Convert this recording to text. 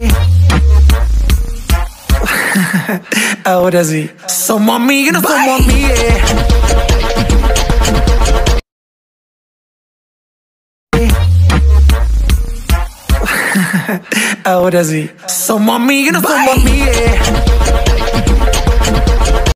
Ahora sí. Somos amigos, no somos amigos. Ahora sí. Somos amigos, no somos amigos.